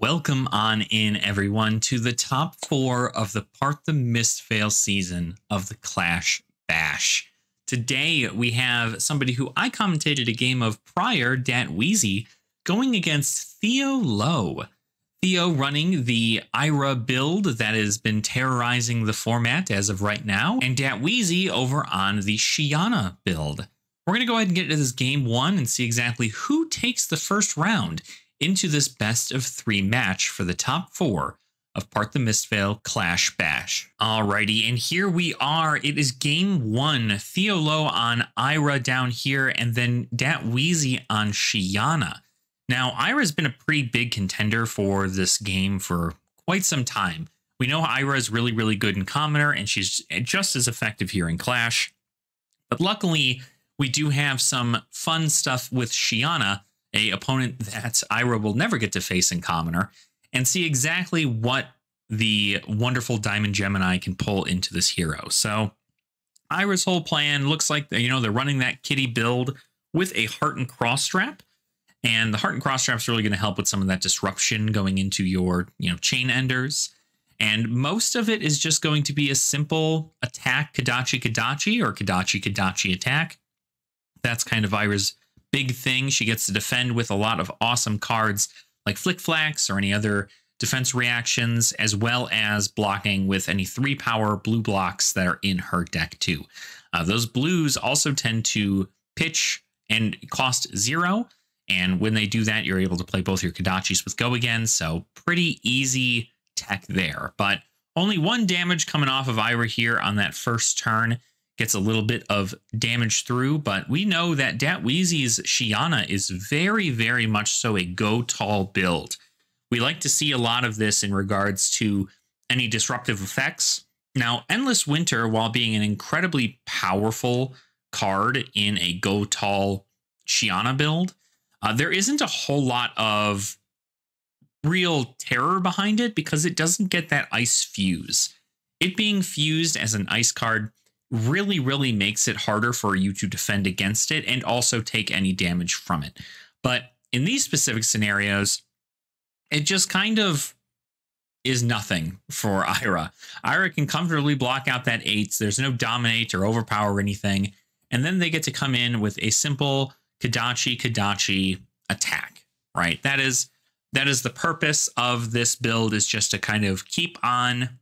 Welcome on in, everyone, to the top four of the Part the Mistveil season of the Clash Bash. Today, we have somebody who I commentated a game of prior, Dat Wheezy, going against Theo Lowe. Theo running the Ira build that has been terrorizing the format as of right now, and Dat Wheezy over on the Shiyana build. We're going to go ahead and get into this game one and see exactly who takes the first round into this best of three match for the top four of Part the Mistveil Clash Bash. Alrighty, and here we are. It is game one. Theo Lowe on Ira down here, and then Dat Wheezy on Shiyana. Now, Ira's been a pretty big contender for this game for quite some time. We know Ira is really, really good in Commoner, and she's just as effective here in Clash. But luckily, we do have some fun stuff with Shiyana, a opponent that Ira will never get to face in Commoner, and see exactly what the wonderful Diamond Gemini can pull into this hero. So Ira's whole plan looks like you know they're running that kitty build with a Heartened Cross Strap. And the Heartened Cross Strap is really going to help with some of that disruption going into your, you know, chain enders. And most of it is just going to be a simple attack Kodachi Kodachi or Kodachi Kodachi attack. That's kind of Ira's big thing. She gets to defend with a lot of awesome cards like Flic Flaks or any other defense reactions, as well as blocking with any three power blue blocks that are in her deck too. Uh, those blues also tend to pitch and cost zero. And when they do that, you're able to play both your Kodachis with Go again. So pretty easy tech there. But only one damage coming off of Ira here on that first turn gets a little bit of damage through, but we know that Dat Wheezy's Shiyana is very, very much so a go tall build. We like to see a lot of this in regards to any disruptive effects. Now, Endless Winter, while being an incredibly powerful card in a go tall Shiyana build, uh, there isn't a whole lot of real terror behind it because it doesn't get that ice fuse. It being fused as an ice card really, really makes it harder for you to defend against it and also take any damage from it. But in these specific scenarios, it just kind of is nothing for Ira. Ira can comfortably block out that eight. There's no dominate or overpower or anything. And then they get to come in with a simple Kodachi Kodachi attack, right? That is that is the purpose of this build is just to kind of keep on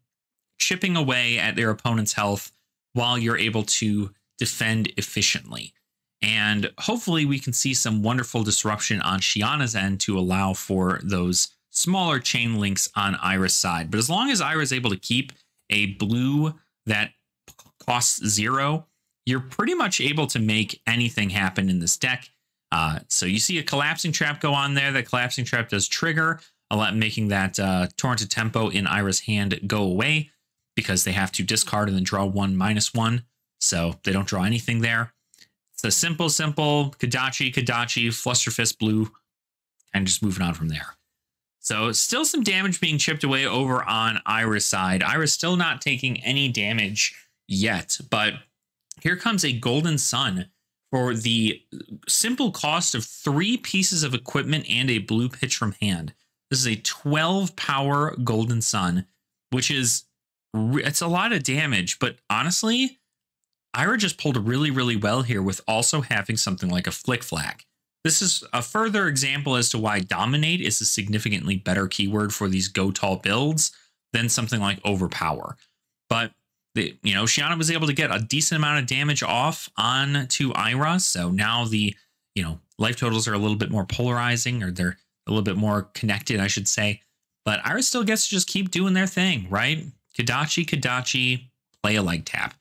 chipping away at their opponent's health while you're able to defend efficiently. And hopefully, we can see some wonderful disruption on Shiyana's end to allow for those smaller chain links on Ira's side. But as long as Ira's able to keep a blue that costs zero, you're pretty much able to make anything happen in this deck. Uh, so you see a collapsing trap go on there. That collapsing trap does trigger, lot making that uh, torrent of tempo in Ira's hand go away because they have to discard and then draw one minus one. So they don't draw anything there. It's a simple, simple Kadachi, Kodachi, Flusterfist Blue, and just moving on from there. So still some damage being chipped away over on Ira's side. Ira's still not taking any damage yet, but here comes a Golden Sun for the simple cost of three pieces of equipment and a blue pitch from hand. This is a 12 power Golden Sun, which is it's a lot of damage, but honestly, Ira just pulled really, really well here with also having something like a Flic Flak. This is a further example as to why dominate is a significantly better keyword for these go tall builds than something like overpower. But the, you know, Shiyana was able to get a decent amount of damage off on to Ira, so now the you know life totals are a little bit more polarizing, or they're a little bit more connected, I should say. But Ira still gets to just keep doing their thing, right? Kodachi, Kadachi play a leg tap.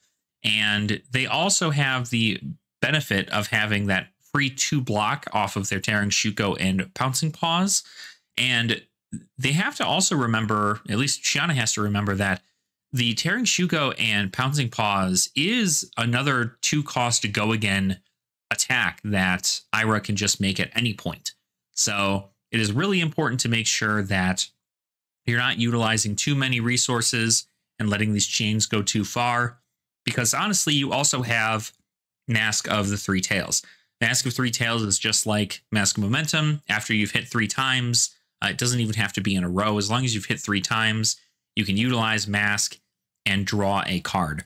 And they also have the benefit of having that free two block off of their Tearing Shuko and Pouncing Paws. And they have to also remember, at least Shiyana has to remember that the Tearing Shuko and Pouncing Paws is another two cost to go again attack that Ira can just make at any point. So it is really important to make sure that you're not utilizing too many resources and letting these chains go too far. Because honestly, you also have Mask of the Three Tails. Mask of Three Tails is just like Mask of Momentum. After you've hit three times, Uh, it doesn't even have to be in a row. As long as you've hit three times, you can utilize Mask and draw a card.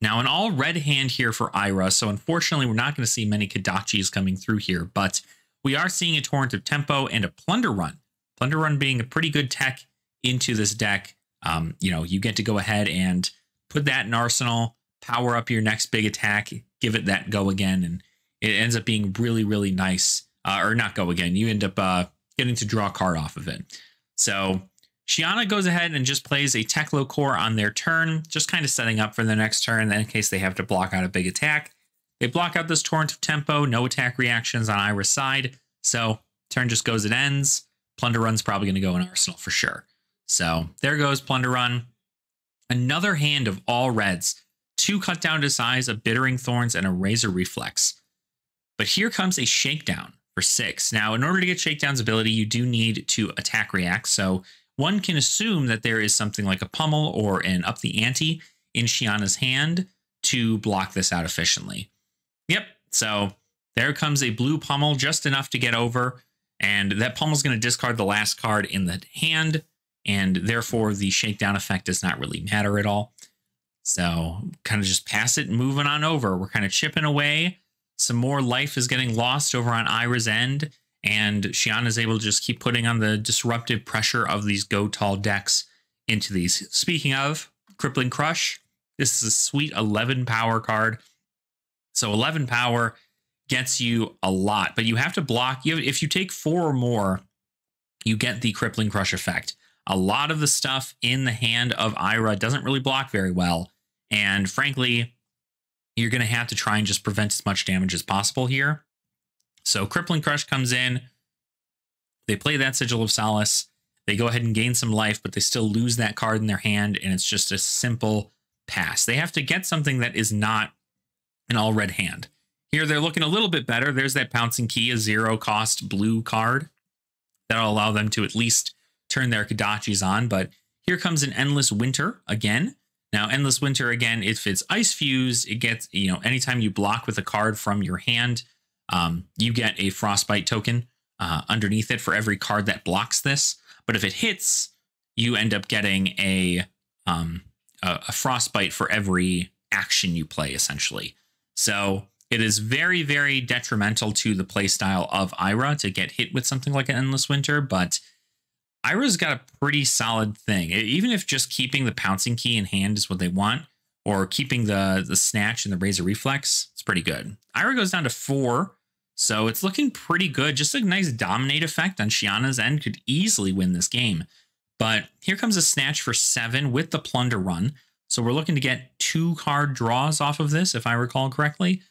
Now, an all red hand here for Ira, so unfortunately, we're not going to see many Kodachis coming through here, but we are seeing a Torrent of Tempo and a Plunder Run. Plunder Run being a pretty good tech into this deck. Um, you know, you get to go ahead and put that in Arsenal, power up your next big attack, give it that go again, and it ends up being really, really nice. Uh, or not go again. You end up uh, getting to draw a card off of it. So Shiyana goes ahead and just plays a Teklo Core on their turn, just kind of setting up for the next turn in case they have to block out a big attack. They block out this Torrent of Tempo, no attack reactions on Ira's side. So turn just goes, and ends. Plunder Run's probably going to go in Arsenal for sure. So there goes Plunder Run. Another hand of all reds. Two cut down to size, a Bittering Thorns, and a Razor Reflex. But here comes a Shakedown for six. Now, in order to get Shakedown's ability, you do need to attack react. So one can assume that there is something like a pummel or an up the ante in Shiyana's hand to block this out efficiently. Yep, so there comes a blue pummel, just enough to get over, and that pummel is going to discard the last card in the hand, and therefore the shakedown effect does not really matter at all. So kind of just pass it and moving on over. We're kind of chipping away. Some more life is getting lost over on Ira's end, and Shiyana is able to just keep putting on the disruptive pressure of these Go Tall decks into these. Speaking of Crippling Crush, this is a sweet 11 power card. So 11 power gets you a lot, but you have to block. You have, if you take four or more, you get the Crippling Crush effect. A lot of the stuff in the hand of Ira doesn't really block very well. And frankly, you're going to have to try and just prevent as much damage as possible here. So Crippling Crush comes in. They play that Sigil of Solace. They go ahead and gain some life, but they still lose that card in their hand, and it's just a simple pass. They have to get something that is not an all red hand. Here they're looking a little bit better. There's that Pouncing Qi, a zero cost blue card. That'll allow them to at least turn their Kodachis on. But here comes an Endless Winter again. Now, Endless Winter, again, if it's Ice Fuse, it gets, you know, anytime you block with a card from your hand, um, you get a frostbite token uh, underneath it for every card that blocks this. But if it hits, you end up getting a um, a, a frostbite for every action you play, essentially. So it is very, very detrimental to the playstyle of Ira to get hit with something like an Endless Winter, but Ira's got a pretty solid thing. Even if just keeping the Pouncing Qi in hand is what they want, or keeping the the snatch and the razor reflex, it's pretty good. Ira goes down to four. So it's looking pretty good. Just a nice dominate effect on Shiyana's end could easily win this game. But here comes a snatch for seven with the plunder run. So we're looking to get two card draws off of this, if I recall correctly.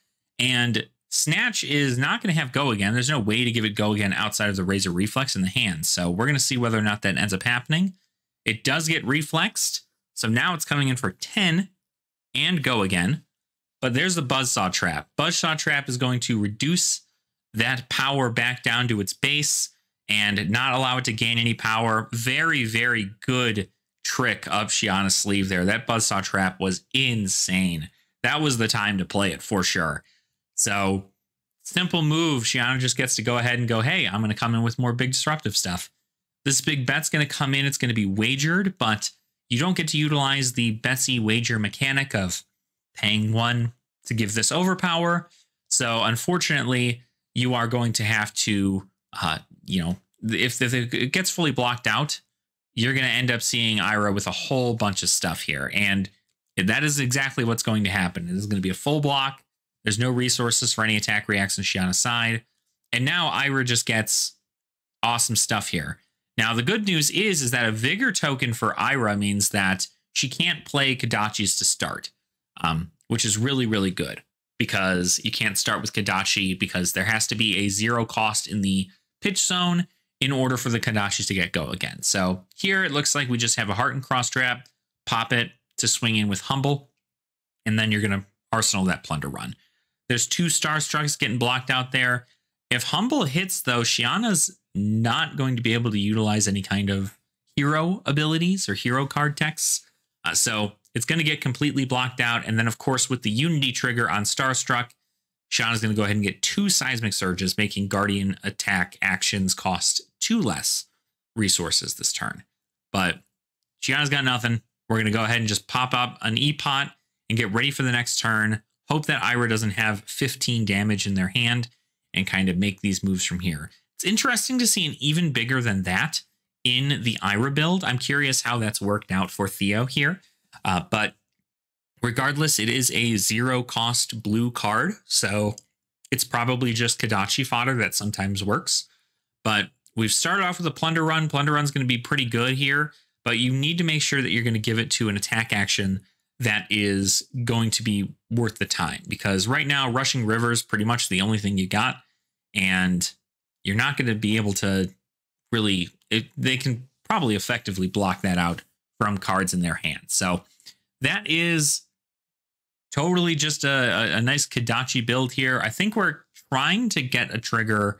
And snatch is not going to have go again. There's no way to give it go again outside of the razor reflex in the hand. So we're going to see whether or not that ends up happening. It does get reflexed. So now it's coming in for 10 and go again. But there's the Buzzsaw Trap. Buzzsaw Trap is going to reduce that power back down to its base and not allow it to gain any power. Very, very good trick up Shiyana's sleeve there. That Buzzsaw Trap was insane. That was the time to play it for sure. So, simple move. Shiyana just gets to go ahead and go, hey, I'm going to come in with more big disruptive stuff. This big bet's going to come in. It's going to be wagered, but you don't get to utilize the Betsy wager mechanic of paying one to give this overpower. So, unfortunately, you are going to have to, uh, you know, if, if it gets fully blocked out, you're going to end up seeing Ira with a whole bunch of stuff here. And that is exactly what's going to happen. It is going to be a full block. There's no resources for any attack reacts on Shiyana's side. And now Ira just gets awesome stuff here. Now, the good news is, is that a Vigor token for Ira means that she can't play Kodachis to start, um, which is really, really good because you can't start with Kadachi because there has to be a zero cost in the pitch zone in order for the Kodachis to get go again. So here it looks like we just have a Heartened Cross Strap, pop it to swing in with Humble, and then you're going to arsenal that Plunder run. There's two Starstrucks getting blocked out there. If Humble hits, though, Shiyana's not going to be able to utilize any kind of hero abilities or hero card techs. Uh, so it's going to get completely blocked out. And then, of course, with the Unity trigger on Starstruck, Shiyana's going to go ahead and get two Seismic Surges, making Guardian attack actions cost two less. resources this turn. But Shiyana's got nothing. We're going to go ahead and just pop up an E-Pot and get ready for the next turn. Hope that Ira doesn't have 15 damage in their hand and kind of make these moves from here. It's interesting to see an even bigger than that in the Ira build. I'm curious how that's worked out for Theo here. Uh, but regardless, it is a zero cost blue card. So it's probably just Kodachi fodder that sometimes works. But we've started off with a Plunder Run. Plunder Run's going to be pretty good here, but you need to make sure that you're going to give it to an attack action that is going to be worth the time. Because right now rushing river is pretty much the only thing you got and you're not going to be able to really it, they can probably effectively block that out from cards in their hand so that is totally just a, a, a nice Kodachi build here. I think we're trying to get a trigger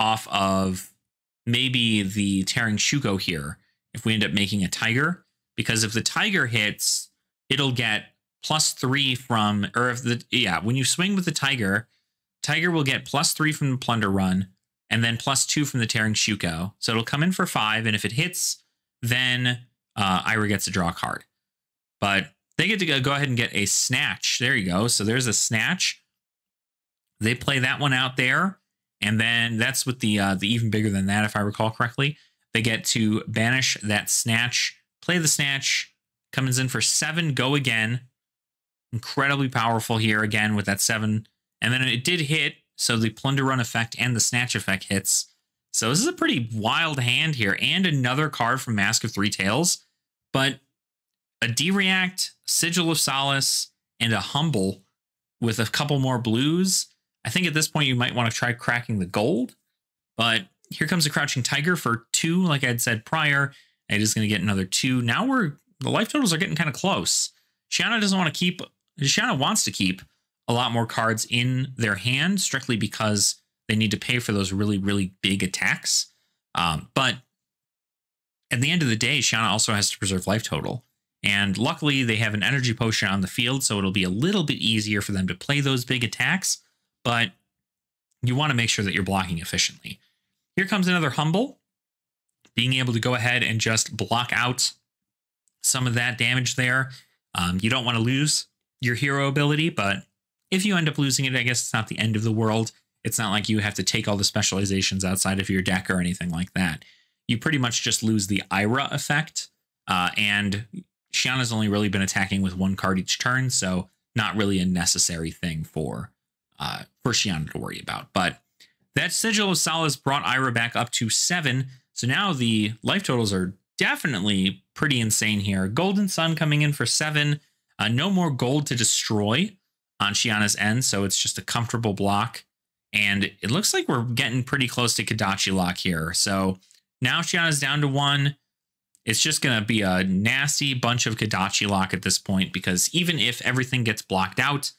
off of maybe the tearing shuko here if we end up making a tiger. Because if the tiger hits it'll get plus three from, or if the, yeah, when you swing with the Tiger, Tiger will get plus three from the Plunder Run and then plus two from the Tearing Shuko. So it'll come in for five. And if it hits, then uh, Ira gets to draw a card. But they get to go go ahead and get a snatch. There you go. So there's a snatch. They play that one out there. And then that's with the uh, the even bigger than that, if I recall correctly. They get to banish that snatch, play the snatch, comes in for seven, go again. Incredibly powerful here again with that seven. And then it did hit, so the plunder run effect and the snatch effect hits. So this is a pretty wild hand here, and another card from Mask of Three Tails. But a D-React, Sigil of Solace, and a Humble with a couple more blues. I think at this point you might want to try cracking the gold. But here comes a Crouching Tiger for two, like I had said prior. It is going to get another two. Now we're the life totals are getting kind of close. Shiyana doesn't want to keep, Shiyana wants to keep a lot more cards in their hand strictly because they need to pay for those really, really big attacks. Um, but at the end of the day, Shiyana also has to preserve life total. And luckily, they have an energy potion on the field, so it'll be a little bit easier for them to play those big attacks. But you want to make sure that you're blocking efficiently. Here comes another Humble. Being able to go ahead and just block out some of that damage there. Um, you don't want to lose your hero ability, but if you end up losing it, I guess it's not the end of the world. It's not like you have to take all the specializations outside of your deck or anything like that. You pretty much just lose the Ira effect, uh, and Shiyana's only really been attacking with one card each turn, so not really a necessary thing for uh, for Shiyana to worry about. But that Sigil of Solace brought Ira back up to seven, so now the life totals are definitely pretty insane here. Golden Sun coming in for seven. Uh, no more gold to destroy on Shiyana's end, so it's just a comfortable block. And it looks like we're getting pretty close to Kodachi lock here. So now Shiyana's down to one. It's just going to be a nasty bunch of Kodachi lock at this point because even if everything gets blocked out,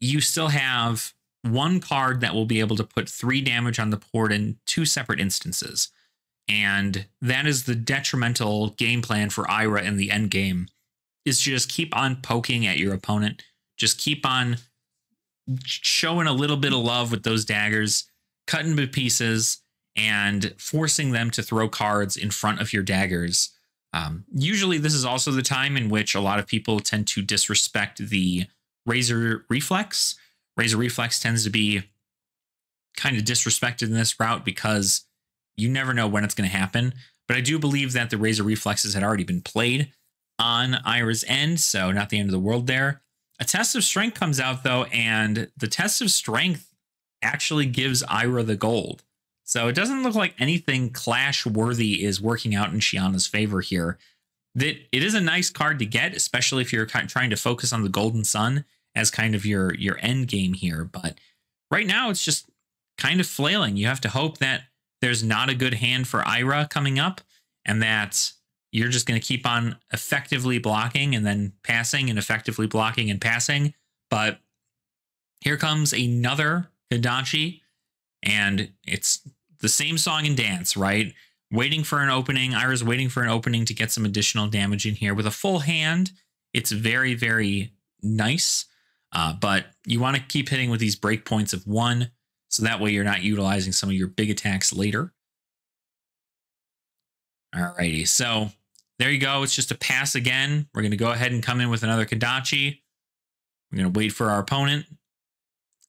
you still have one card that will be able to put three damage on the board in two separate instances. And that is the detrimental game plan for Ira in the end game is to just keep on poking at your opponent. Just keep on showing a little bit of love with those daggers, cutting to pieces, and forcing them to throw cards in front of your daggers. Um, usually, this is also the time in which a lot of people tend to disrespect the Razor Reflex. Razor Reflex tends to be kind of disrespected in this route because you never know when it's going to happen. But I do believe that the Razor Reflexes had already been played on Ira's end, so not the end of the world there. A test of strength comes out though, and the test of strength actually gives Ira the gold. So it doesn't look like anything clash worthy is working out in Shiyana's favor here. That it is a nice card to get, especially if you're trying to focus on the Golden Sun as kind of your your end game here. But right now, it's just kind of flailing. You have to hope that there's not a good hand for Ira coming up, and that you're just going to keep on effectively blocking and then passing and effectively blocking and passing. But here comes another Kodachi, and it's the same song and dance, right? Waiting for an opening. Ira's waiting for an opening to get some additional damage in here. With a full hand, it's very, very nice. Uh, but you want to keep hitting with these breakpoints of one so that way you're not utilizing some of your big attacks later. Alrighty, so there you go. It's just a pass again. We're going to go ahead and come in with another Kodachi. We're going to wait for our opponent.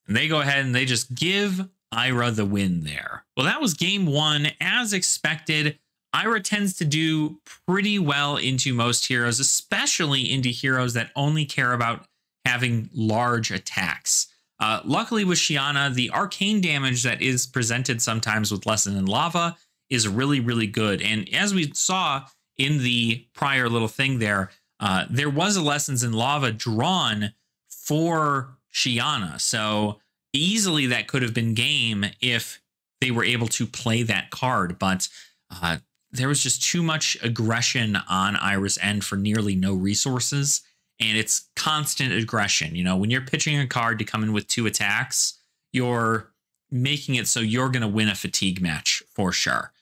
And they go ahead and they just give Ira the win there. Well, that was game one. As expected, Ira tends to do pretty well into most heroes, especially into heroes that only care about having large attacks. Uh, luckily with Shiyana, the arcane damage that is presented sometimes with Lesson in Lava is really, really good. And as we saw in the prior little thing there, uh, there was a Lessons in Lava drawn for Shiyana. So easily that could have been game if they were able to play that card. But uh, there was just too much aggression on Ira's end for nearly no resources and it's constant aggression. You know, when you're pitching a card to come in with two attacks, you're making it so you're going to win a fatigue match for sure.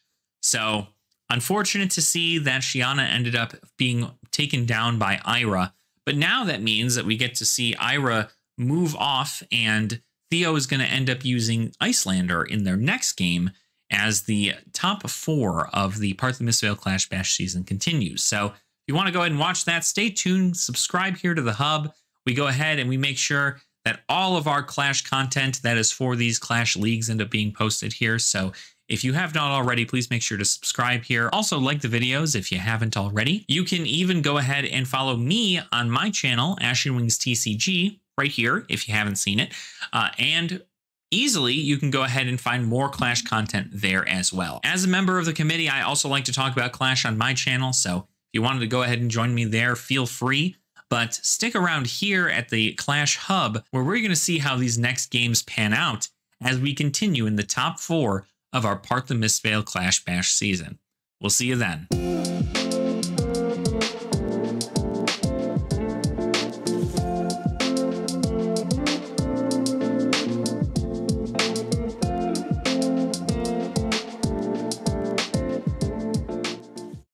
So, unfortunate to see that Shiyana ended up being taken down by Ira, but now that means that we get to see Ira move off and Theo is going to end up using Iyslander in their next game as the top four of the Part Vale Clash Bash season continues. So you want to go ahead and watch that, stay tuned, subscribe here to the hub. We go ahead and we make sure that all of our Clash content that is for these Clash leagues end up being posted here. So if you have not already, please make sure to subscribe here. Also, like the videos if you haven't already. You can even go ahead and follow me on my channel, Ashen Wingz TCG, right here if you haven't seen it. Uh, and easily, you can go ahead and find more Clash content there as well. As a member of the committee, I also like to talk about Clash on my channel, so if you wanted to go ahead and join me there, feel free. But stick around here at the Clash Hub, where we're going to see how these next games pan out as we continue in the top four of our Part the Mistveil Clash Bash season. We'll see you then.